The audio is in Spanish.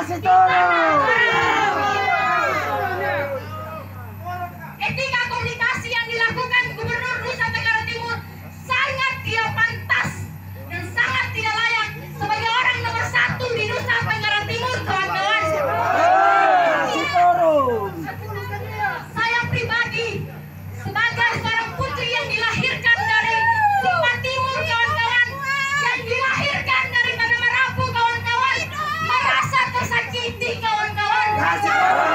hace todo. Gracias.